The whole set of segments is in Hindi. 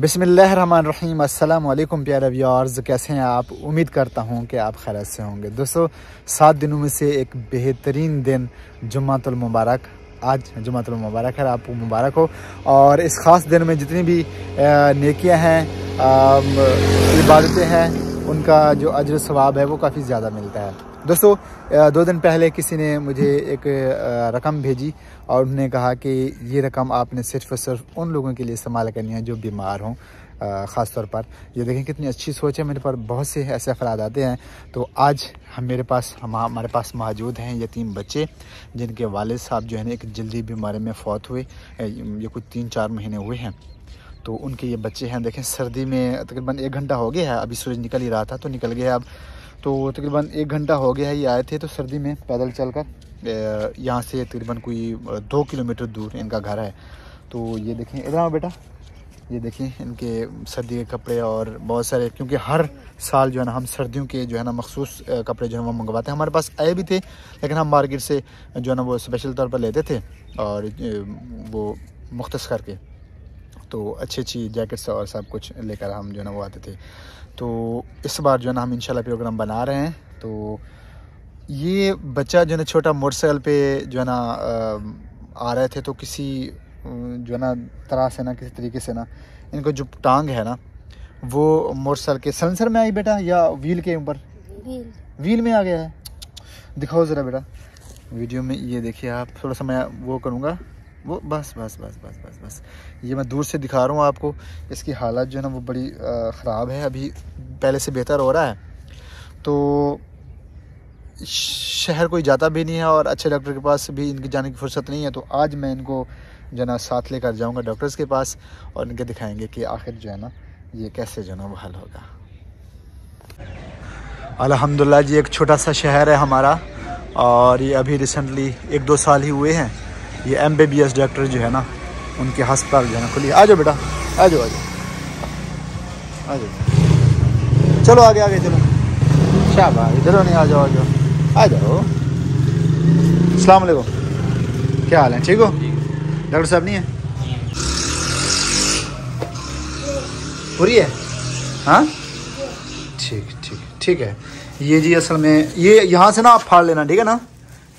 बिसमीम अल्लाम प्यारे व्यूअर्स। कैसे हैं आप? उम्मीद करता हूँ कि आप खैर से होंगे। दोस्तों, सात दिनों में से एक बेहतरीन दिन, जुम्मातुल मुबारक। आज जुम्मातुल मुबारक है आपको मुबारक हो। और इस ख़ास दिन में जितनी भी नेकियाँ हैं इबादतें हैं उनका जो अजर सवाब है वो काफ़ी ज़्यादा मिलता है। दोस्तों दो दिन पहले किसी ने मुझे एक रकम भेजी और उन्होंने कहा कि ये रकम आपने सिर्फ़ और सिर्फ़ उन लोगों के लिए इस्तेमाल करनी है जो बीमार हों ख़ास तौर पर। ये देखें कितनी अच्छी सोच है मेरे पर, बहुत से ऐसे अफराद आते हैं। तो आज हम मेरे पास, हम, हमारे पास मौजूद हैं यतीम बच्चे, जिनके वालिद साहब जो है ना एक जल्दी बीमारी में फौत हुए ये कुछ तीन चार महीने हुए हैं। तो उनके ये बच्चे हैं, देखें, सर्दी में तकरीबन एक घंटा हो गया है, अभी सूरज निकल ही रहा था तो निकल गया अब। तो तकरीबन एक घंटा हो गया है ये आए थे तो सर्दी में पैदल चल कर यहाँ से तकरीबन कोई दो किलोमीटर दूर इनका घर है। तो ये देखें, इधर आओ बेटा। ये देखें, इनके सर्दी के कपड़े और बहुत सारे, क्योंकि हर साल जो है ना, हम सर्दियों के जो है ना, मखसूस कपड़े जो है वो मंगवाते हैं। हमारे पास आए भी थे, लेकिन हम मार्केट से जो है ना, वो स्पेशल तौर पर लेते थे, और वो मुख्त करके। तो अच्छी अच्छी जैकेट्स और सब कुछ लेकर हम जो है ना वो आते थे। तो इस बार जो है ना हम इंशाल्लाह प्रोग्राम बना रहे हैं। तो ये बच्चा जो है ना छोटा मोटरसाइकिल पे जो है ना आ रहे थे तो किसी जो है ना तरह से ना किसी तरीके से ना इनको जो टांग है ना वो मोटरसाइकिल के सेंसर में आई बेटा या व्हील के ऊपर? व्हील व्हील में आ गया है। दिखाओ ज़रा बेटा। वीडियो में ये देखिए आप थोड़ा सा मैं वो करूँगा। वो बस बस बस बस बस बस। ये मैं दूर से दिखा रहा हूँ आपको। इसकी हालत जो है ना, वो बड़ी ख़राब है। अभी पहले से बेहतर हो रहा है। तो शहर कोई जाता भी नहीं है और अच्छे डॉक्टर के पास भी इनके जाने की फुर्सत नहीं है। तो आज मैं इनको जो है ना, साथ लेकर जाऊँगा डॉक्टर्स के पास और इनके दिखाएँगे कि आखिर जो है ना, ये कैसे जो है ना, वो हल होगा। अलहमदिल्ला जी, एक छोटा सा शहर है हमारा और ये अभी रिसेंटली एक दो साल ही हुए हैं। ये M B B S doctor जो है ना उनके हस्पताल जो है ना खुली आ जाओ बेटा आ जाओ आ जाओ। आ जाओ। चलो आगे आगे चलो। शाबाश इधर नहीं आ जाओ आ जाओ। आ जाओ। अलैक्म क्या हाल है? ठीक हो? डॉक्टर साहब नहीं है? पूरी है? हाँ? ठीक ठीक ठीक है। ये जी असल में ये यहाँ से ना आप फाड़ लेना ठीक है ना?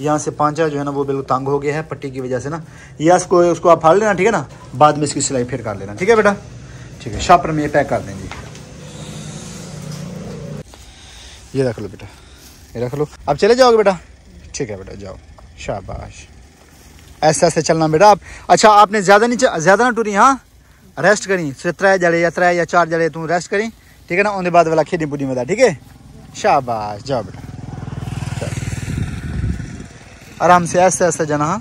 यहाँ से पांचा जो है ना, वो बिल्कुल तंग हो गया है, पट्टी की वजह से ना। या इसको उसको आप फाड़ लेना, ठीक है ना? बाद में इसकी सिलाई फिर कर लेना, ठीक है बेटा? ठीक है शापर में ये पैक कर देंगे। ये रख लो बेटा, ये रख लो। अब चले जाओगे बेटा? ठीक है बेटा, जाओ। शाबाश। ऐसे ऐसे चलना बेटा आप। अच्छा आपने ज़्यादा नहीं ज़्यादा ना टूरी हाँ? रेस्ट करी। त्रै जड़े या त्रै या चार जड़े तू रेस्ट करी, ठीक है ना? उनके बाद वाला खेडी बुढ़ी में ठीक है? शाबाश, जाओ बेटा। आराम से ऐसे ऐसे जाना हाँ।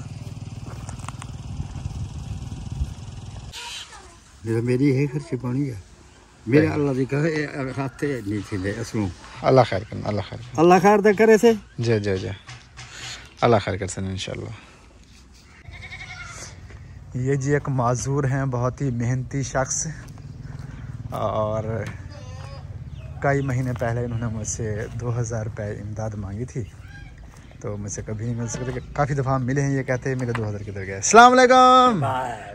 मेरी है खर्चे पानी है। मेरे अल्लाह दी कहे खाते नहीं थे असलों अल्लाह खैर अल्लाह खैर अल्लाह खैर दे करे से। जय जय जय अल्लाह खैर कर सन इंशाल्लाह। ये जी एक माजूर हैं बहुत ही मेहनती शख्स। और कई महीने पहले इन्होंने मुझसे दो हज़ार रुपये इमदाद मांगी थी। तो मुझसे कभी नहीं मिल सकते। काफ़ी दफ़ा मिले हैं ये कहते हैं मेरे दो हज़ार किधर गए?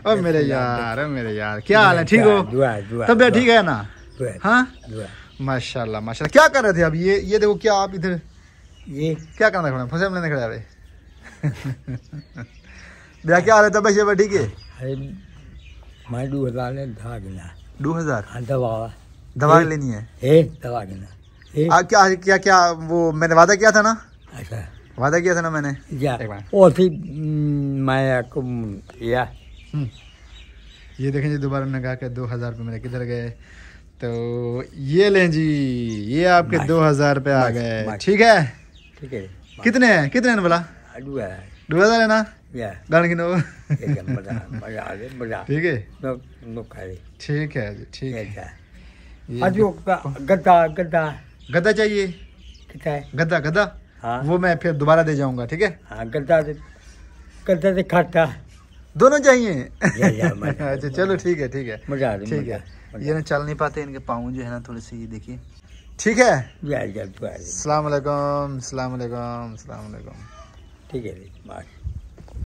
और मेरे यार मेरे यार क्या हाल है ठीक हो? तबियत ठीक है ना? हाँ? माशाल्लाह माशाल्लाह। क्या कर रहे थे अब ये ये देखो क्या आप इधर? ये क्या करना खड़ा फंसे लेने खड़े रहे भैया क्या हाल है? तबियत ठीक है? मैं दो हज़ार ने दवा गिना दो हज़ार? हाँ, दवा। दवा लेनी है? ए दवा क्या क्या क्या वो मैंने वादा किया था ना? अच्छा। वादा किया था ना मैंने? और फिर मैं आपको या। हम्म। ये देखें जी दोबारा ने कहा कि दो हज़ार रुपये मेरे किधर गए? तो ये लें जी ये आपके दो हज़ार रुपये आ गए। ठीक है? ठीक है। कितने हैं? कितने हैं बोला? दो हज़ार है ना? गाने की नो। ठीक है ठीक है। जी ठीक है। गद्दा गद्दा। गद्दा चाहिए? गद्दा गद्दा? हाँ। वो मैं फिर दोबारा दे जाऊँगा ठीक है? हाँ गद्दा गद्दा से खाटा दोनों चाहिए? अच्छा चलो ठीक है ठीक है। मज़ा ठीक है। ये ना चल नहीं पाते इनके पाँव जो है ना थोड़ी सी देखिए। ठीक है? सलामकुम सलामकुम सलाम अलैकुम सलाम अलैकुम ठीक है